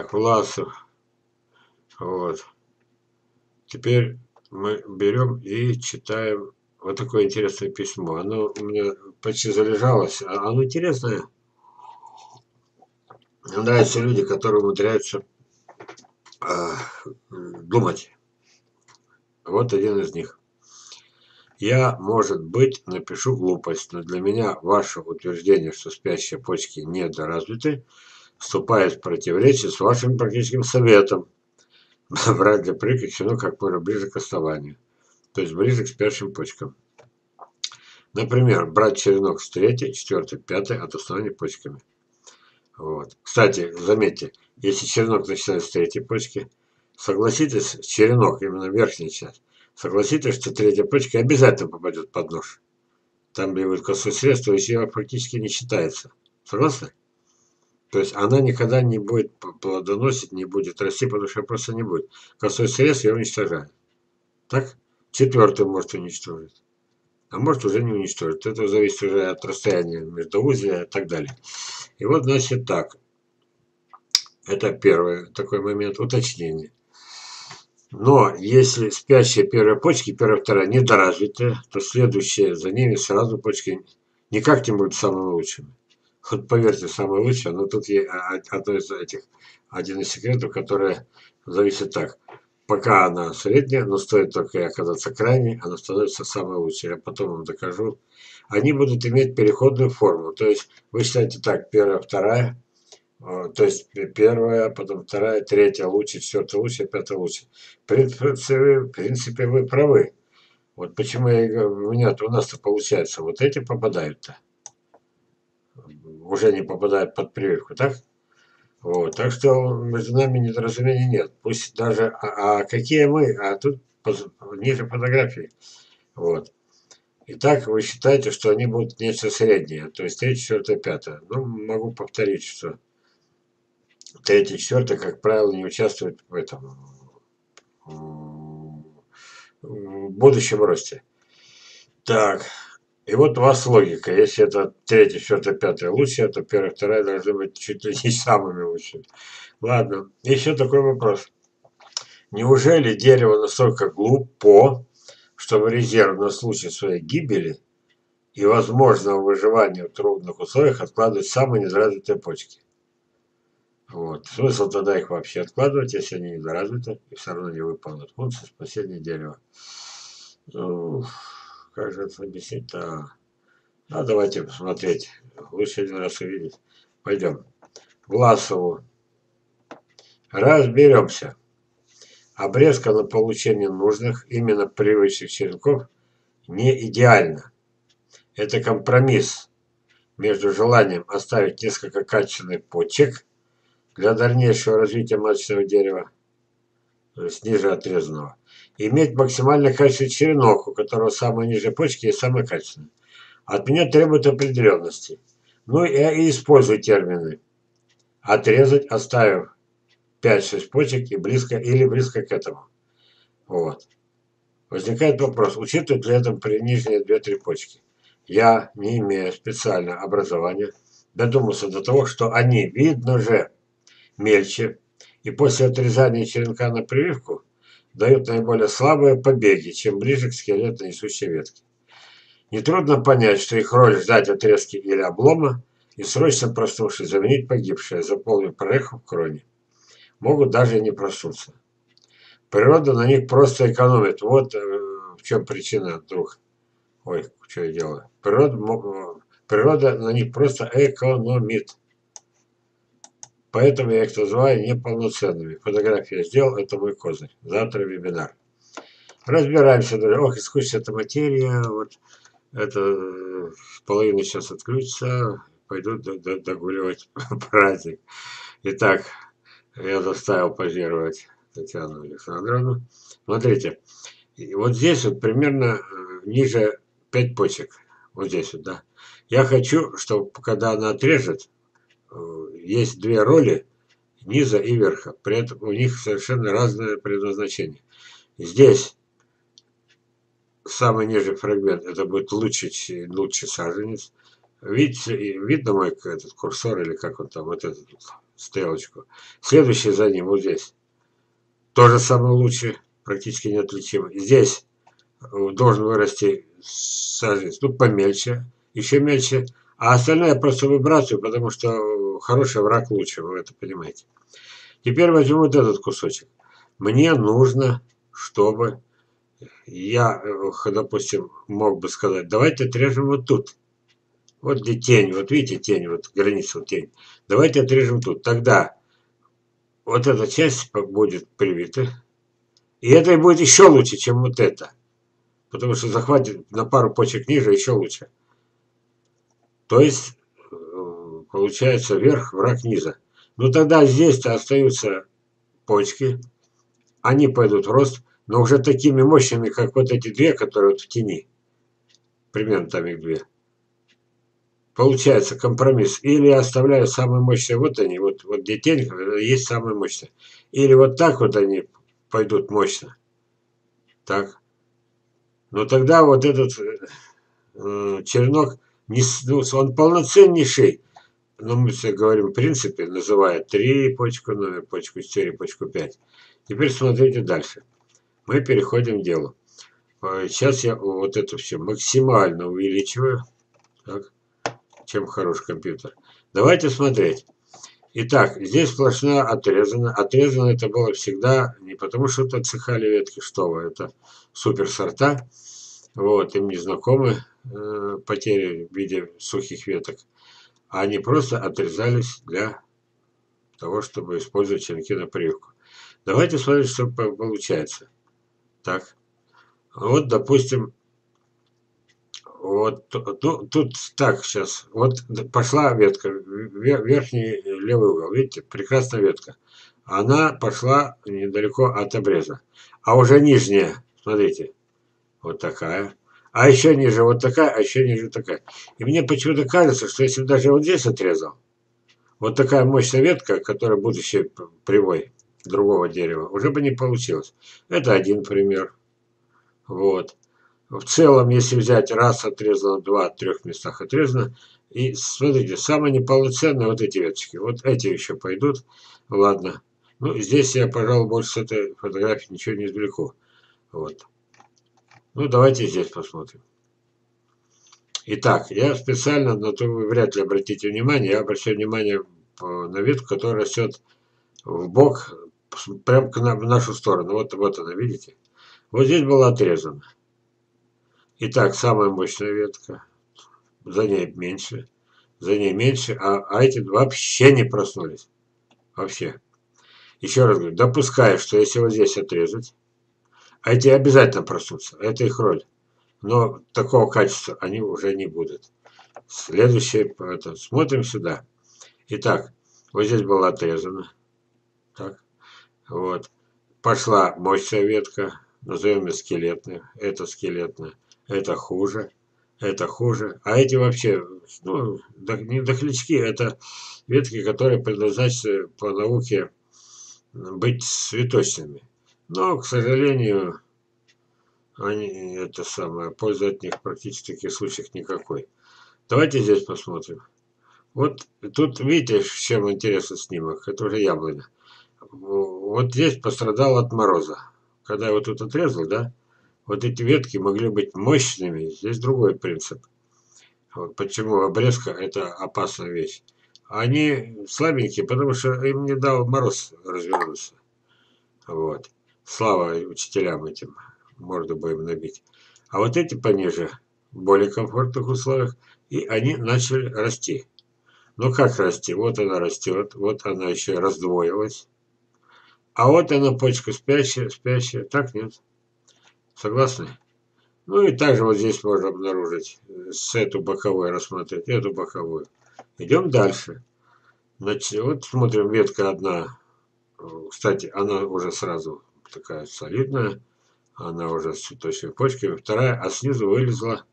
Так, Власов. Вот. Теперь мы берем и читаем вот такое интересное письмо. Оно у меня почти залежалось. А оно интересное. Мне нравятся люди, которые умудряются э, думать. Вот один из них. Я, может быть, напишу глупость, но для меня ваше утверждение, что спящие почки недоразвиты, вступает в противоречие с вашим практическим советом брать для прикрепчено как можно ближе к основанию, то есть ближе к спящим почкам. Например, брать черенок с третьей, четвертой, пятой от основания почками. Вот. Кстати, заметьте, если черенок начинается с третьей почки, согласитесь, черенок, именно верхняя часть, согласитесь, что третья почка обязательно попадет под нож. Там, где будет то есть ее практически не считается. Согласны? То есть она никогда не будет плодоносить, не будет расти, потому что просто не будет. Косой срез ее уничтожает. Так? Четвертый может уничтожить. А может уже не уничтожить. Это зависит уже от расстояния между узлами и так далее. И вот, значит, так. Это первый такой момент уточнения. Но если спящие первые почки, первая, вторая недоразвитые, то следующие за ними сразу почки никак не будут самыми лучшими. Вот поверьте, самое лучшее, но тут есть одно из этих, один из секретов, который зависит так. Пока она средняя, но стоит только оказаться крайней, она становится самой лучшей. Я потом вам докажу. Они будут иметь переходную форму. То есть вы считаете так, первая, вторая, то есть первая, потом вторая, третья лучше, четвертая лучше, пятая лучше. В принципе, в принципе вы правы. Вот почему я, у меня у нас-то получается, вот эти попадают-то уже не попадает под прививку, так? Вот, так что между нами недоразумений нет. Пусть даже, а, а какие мы, а тут ниже фотографии. Вот. Итак, вы считаете, что они будут нечто среднее, то есть 3, 4, 5. Ну, могу повторить, что 3, 4, как правило, не участвуют в этом в будущем росте. Так, и вот у вас логика. Если это третья, четвертая, пятая лучшая, то первая, вторая должны быть чуть ли не самыми лучшими. Ладно, еще такой вопрос. Неужели дерево настолько глупо, чтобы резерв на случай своей гибели и возможного выживания в трудных условиях откладывать самые недоразвитые почки? Вот. Смысл тогда их вообще откладывать, если они недоразвиты и все равно не выполнят функцию спасения дерева. Ну, как же это объяснить-то? А давайте посмотреть. Лучше один раз увидеть. Пойдем. Власову. Разберемся. Обрезка на получение нужных, именно привычных черенков, не идеально. Это компромисс между желанием оставить несколько качественных почек для дальнейшего развития маточного дерева, то есть ниже отрезанного, иметь максимально качественный черенок, у которого самая нижняя почки и самая качественная. От меня требуют определенности. Ну и использую термины. Отрезать, оставив 5-6 почек и близко, или близко к этому. Вот. Возникает вопрос, учитывают ли это при нижние 2-3 почки? Я, не имея специального образования, додумался до того, что они, видно же, мельче, и после отрезания черенка на прививку дают наиболее слабые побеги, чем ближе к скелетной несущей ветке. Нетрудно понять, что их роль ждать отрезки или облома и срочно проснувшись заменить погибшее, заполнив прореху в кроне. Могут даже не проснуться. Природа на них просто экономит. Вот э, в чем причина, друг. Ой, что я делаю. Природа, природа на них просто экономит. Поэтому я их называю неполноценными. Фотографии я сделал, это мой козырь. Завтра вебинар. Разбираемся. Ох, и скучная эта материя. Вот это половина сейчас отключится. Пойду догуливать праздник. Итак, я заставил позировать Татьяну Александровну. Смотрите, вот здесь вот примерно э, ниже 5 почек. Вот здесь вот, да. Я хочу, чтобы когда она отрежет, есть две роли низа и верха. При этом у них совершенно разное предназначение. Здесь самый нижний фрагмент, это будет лучший, лучший саженец. Видите, видно мой этот курсор или как он там, вот этот стрелочку. Следующий за ним, вот здесь. Тоже самый лучший, практически неотличимый. Здесь э, должен вырасти саженец, ну, помельче, еще мельче. А остальное просто выбрасываю, потому что хороший враг лучше, вы это понимаете. Теперь возьму вот этот кусочек. Мне нужно, чтобы я, э, допустим, мог бы сказать, давайте отрежем вот тут. Вот где тень, вот видите тень, вот граница вот тень. Давайте отрежем тут. Тогда вот эта часть будет привита. И это будет еще лучше, чем вот это. Потому что захватит на пару почек ниже еще лучше. То есть, э, получается, верх, враг низа. Ну тогда здесь-то остаются почки. Они пойдут в рост, но уже такими мощными, как вот эти две, которые вот в тени. Примерно там их две получается компромисс. Или оставляю самые мощные, вот они, вот, вот где тень, есть самые мощные. Или вот так вот они пойдут мощно. Так. Но тогда вот этот э, чернок, не, ну, он полноценнейший, но мы все говорим в принципе, называя 3 почку номер, почку 4, почку 5. Теперь смотрите дальше. Мы переходим к делу. Сейчас я вот это все максимально увеличиваю. Так чем хороший компьютер. Давайте смотреть. Итак, здесь сплошная отрезана. Отрезано это было всегда не потому, что отсыхали ветки, что вы, это супер сорта. Вот, им не знакомы э, потери в виде сухих веток. А они просто отрезались для того, чтобы использовать черенки на прививку. Давайте смотреть, что получается. Так. Вот, допустим, вот тут, тут так сейчас. Вот пошла ветка, верхний левый угол. Видите, прекрасная ветка. Она пошла недалеко от обреза. А уже нижняя, смотрите, вот такая. А еще ниже вот такая, а еще ниже такая. И мне почему-то кажется, что если даже вот здесь отрезал, вот такая мощная ветка, которая будущий привой другого дерева, уже бы не получилось. Это один пример. Вот в целом, если взять раз отрезано, два, трех местах отрезано, и смотрите, самые неполноценные вот эти веточки, вот эти еще пойдут, ладно. Ну, здесь я, пожалуй, больше с этой фотографии ничего не извлеку. Вот. Ну, давайте здесь посмотрим. Итак, я специально, на то вы вряд ли обратите внимание, я обращаю внимание на ветку, которая растет в бок, прямо в нашу сторону. Вот, вот она, видите? Вот здесь была отрезана. Итак, самая мощная ветка. За ней меньше. За ней меньше. А, а эти вообще не проснулись. Вообще. Еще раз говорю, допускаю, что если вот здесь отрезать, а эти обязательно проснутся. Это их роль. Но такого качества они уже не будут. Следующее, это, смотрим сюда. Итак, вот здесь была отрезана. Так. Вот. Пошла мощная ветка. Назовем ее скелетная. Это скелетная это хуже, это хуже. А эти вообще, ну, не дохлячки, это ветки, которые предназначены по науке быть цветочными. Но, к сожалению, они, это самое, пользы от них практически в таких случаях никакой. Давайте здесь посмотрим. Вот тут видите, чем интересный снимок? Это уже яблоня. Вот здесь пострадал от мороза. Когда я вот тут отрезал, да, вот эти ветки могли быть мощными. Здесь другой принцип. Вот почему обрезка – это опасная вещь. Они слабенькие, потому что им не дал мороз развернуться. Вот. Слава учителям этим. Морду бы им набить. А вот эти пониже, в более комфортных условиях, и они начали расти. Ну как расти? Вот она растет, вот она еще раздвоилась. А вот она почка спящая, спящая. Так нет. Согласны? Ну и также вот здесь можно обнаружить, с эту боковой рассмотреть, эту боковую. Идем дальше. Значит, вот смотрим, ветка одна. Кстати, она уже сразу такая солидная. Она уже с цветочными почками. Вторая, а снизу вылезла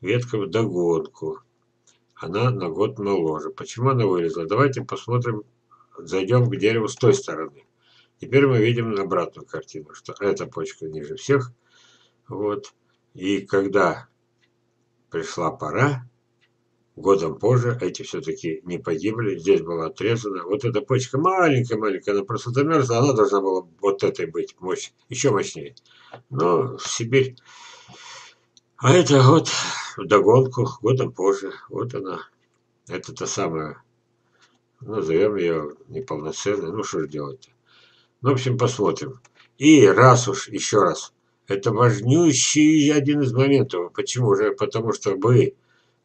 ветка в догонку. Она на год моложе. Почему она вылезла? Давайте посмотрим, зайдем к дереву с той стороны. Теперь мы видим обратную картину, что эта почка ниже всех – вот. И когда пришла пора, годом позже эти все-таки не погибли, здесь была отрезана. Вот эта почка маленькая-маленькая, она просто замерзла, она должна была вот этой быть мощь, еще мощнее. Но в Сибирь. А это вот догонку годом позже, вот она. Это та самая, назовем ее неполноценной, ну что же делать-то. Ну, в общем, посмотрим. И раз уж, еще раз, это важнющий один из моментов. Почему же? Потому что вы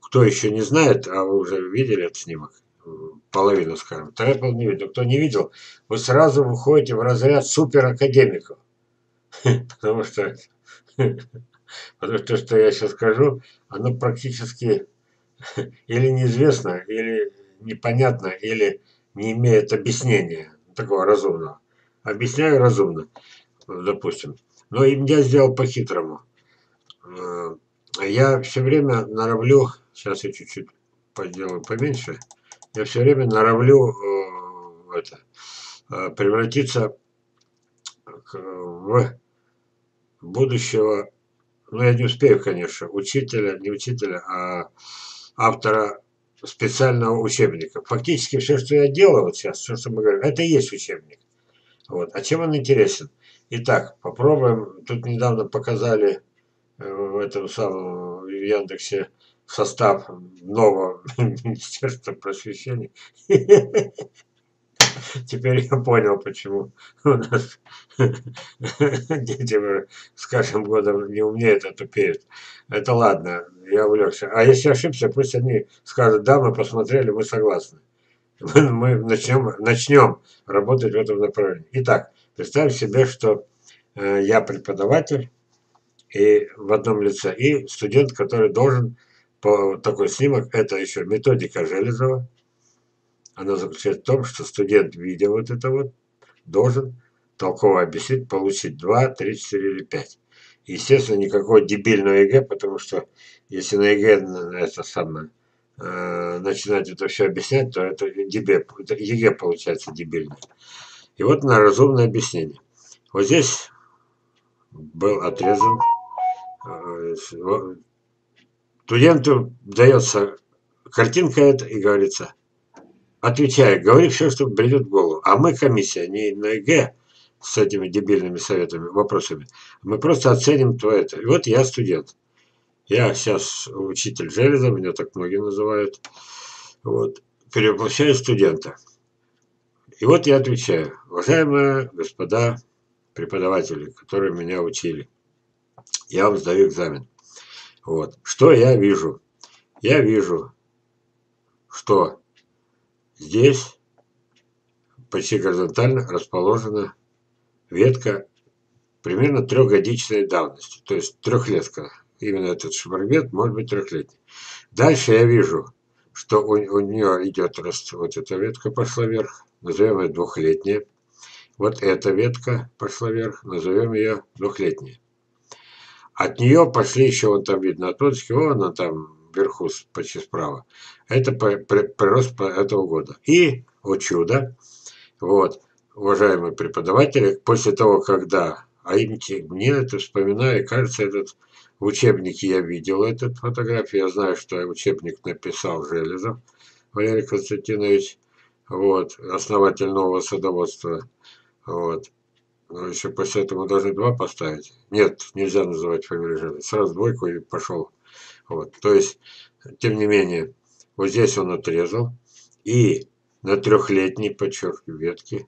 кто еще не знает, а вы уже видели этот снимок, половину, скажем, Трепл не видел. Кто не видел, вы сразу выходите в разряд суперакадемиков. Потому что, потому что то, что я сейчас скажу, оно практически или неизвестно, или непонятно, или не имеет объяснения такого разумного. Объясняю разумно, допустим. Но я сделал по-хитрому. Э, я все время норовлю Сейчас я чуть-чуть поделаю поменьше. Я все время норовлю э, это, э, превратиться в будущего, ну я не успею, конечно, учителя, не учителя, а автора специального учебника. Фактически все, что я делаю вот сейчас, все, что мы говорим, это и есть учебник. Вот. А чем он интересен? Итак, попробуем. Тут недавно показали э, в этом самом Яндексе состав нового Министерства просвещения. Теперь я понял, почему у нас дети с каждым годом не умнеют, а тупеют. Это ладно, я увлекся. А если ошибся, пусть они скажут, да, мы посмотрели, мы согласны. Мы начнем, начнем работать в этом направлении. Итак, представь себе, что э, я преподаватель и в одном лице, и студент, который должен по такой снимок, это еще методика Железова. Она заключается в том, что студент, видя вот это вот, должен толково объяснить, получить 2, 3, 4 или 5. Естественно, никакого дебильного ЕГЭ, потому что если на ЕГЭ это самое, э, начинать это все объяснять, то это, это ЕГЭ получается дебильное. И вот на разумное объяснение. Вот здесь был отрезан э, Студенту дается картинка эта и говорится, отвечай, говори все, что придет в голову. А мы комиссия, не ЕГЭ с этими дебильными советами, вопросами. Мы просто оценим то это. И вот я студент. Я сейчас учитель железа, меня так многие называют. Вот. Перевоплощаю студента. И вот я отвечаю. Уважаемые господа преподаватели, которые меня учили, я вам сдаю экзамен. Вот. Что я вижу? Я вижу, что здесь почти горизонтально расположена ветка примерно трехгодичной давности, то есть трехлетка. Именно этот шпаргет может быть трехлетний. Дальше я вижу, что у, у нее идет рост, вот эта ветка пошла вверх, назовем ее двухлетняя. Вот эта ветка пошла вверх, назовем ее двухлетняя. От нее пошли еще, вот там видно, от точки, вон она там вверху почти справа. Это прирост этого года. И, о чудо, вот, уважаемые преподаватели, после того, когда, а мне это вспоминаю, кажется, этот в учебнике я видел эту фотографию, я знаю, что учебник написал Железов Валерий Константинович, вот, основатель нового садоводства, вот. Еще после этого должны два поставить. Нет, нельзя называть фамилию жены. Сразу двойку и пошел. Вот. То есть, тем не менее, вот здесь он отрезал. И на трехлетней, подчеркиваю, ветке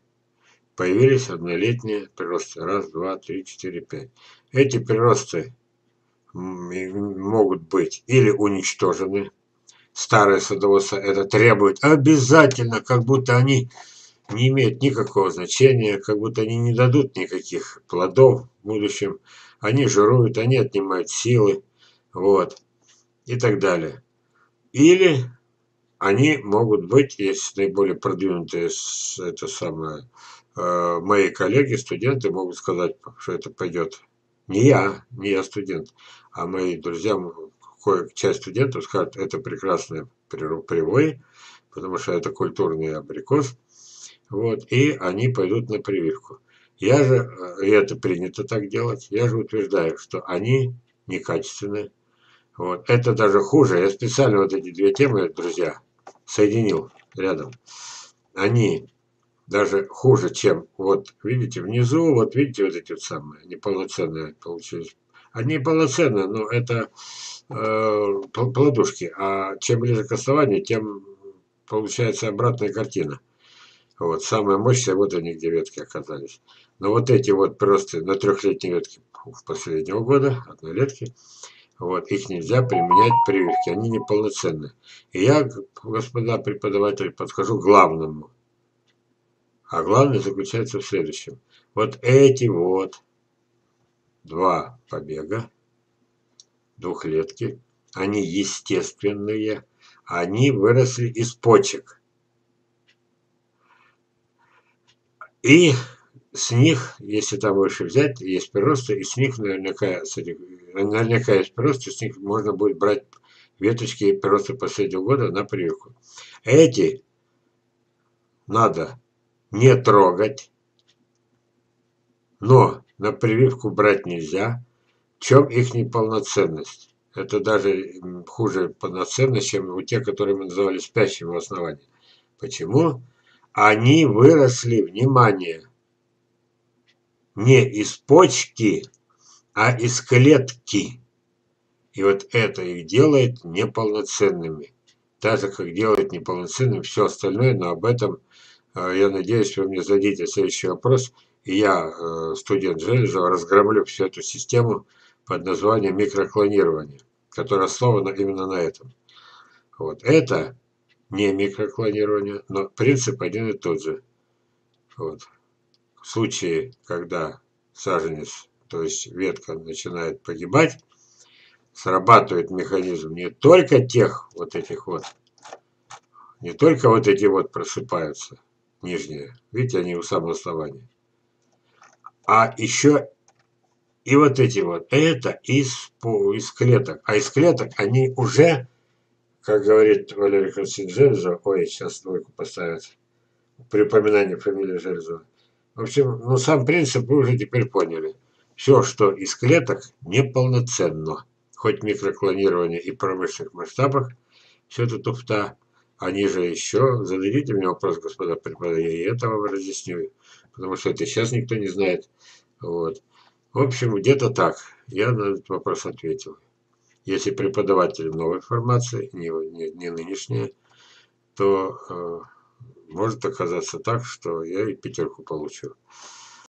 появились однолетние приросты. Раз, два, три, четыре, пять. Эти приросты могут быть или уничтожены. Старое садоводство это требует обязательно, как будто они не имеют никакого значения, как будто они не дадут никаких плодов в будущем. Они жируют, они отнимают силы, вот, и так далее. Или они могут быть, есть наиболее продвинутые, это самое, э, мои коллеги, студенты могут сказать, что это пойдет. Не я, не я студент, а мои друзья, часть студентов скажут, это прекрасные привои, потому что это культурный абрикос – вот, и они пойдут на прививку. Я же, э, и это принято так делать, я же утверждаю, что они некачественные, Вот. Это даже хуже. Я специально вот эти две темы, друзья, соединил рядом. Они даже хуже, чем вот видите внизу, вот видите вот эти вот самые неполноценные получились. Они полноценные, но это э, плодушки. А чем ближе к основанию, тем получается обратная картина. Вот, самые мощные, вот они где ветки оказались. Но вот эти вот просто на трехлетней ветке последнего года, однолетки, вот, их нельзя применять прививки, они неполноценны. И я, господа преподаватели, подхожу главному. А главное заключается в следующем. Вот эти вот два побега, двухлетки, они естественные, они выросли из почек. И с них, если там больше взять, есть прироста, и с них наверняка, этих, наверняка есть прироста, с них можно будет брать веточки прироста последнего года на прививку. Эти надо не трогать, но на прививку брать нельзя. В чем их неполноценность? Это даже хуже полноценность, чем у тех, которые мы называли спящими в основании. Почему? Они выросли, внимание, не из почки, а из клетки. И вот это их делает неполноценными. Так же, как делает неполноценным все остальное, но об этом а, я надеюсь, вы мне зададите следующий вопрос, и я, э, студент Железова, разгромлю всю эту систему под названием микроклонирование, которая основана именно на этом. Вот это не микроклонирование, но принцип один и тот же. Вот. В случае, когда саженец, то есть ветка начинает погибать, срабатывает механизм не только тех вот этих вот, не только вот эти вот просыпаются, нижние. Видите, они у самого основания. А еще и вот эти вот. Это из, из клеток. А из клеток они уже, как говорит Валерий Константин Железов, ой, сейчас двойку поставят, припоминание фамилии Железова. В общем, ну сам принцип вы уже теперь поняли. Все, что из клеток, неполноценно. Хоть микроклонирование и промышленных масштабах, все это туфта. Они же еще, зададите мне вопрос, господа преподаватели, я это вам разъясню, потому что это сейчас никто не знает. Вот. В общем, где-то так. Я на этот вопрос ответил. Если преподаватель новой формации, не, не, не нынешняя, то э, может оказаться так, что я и пятерку получу.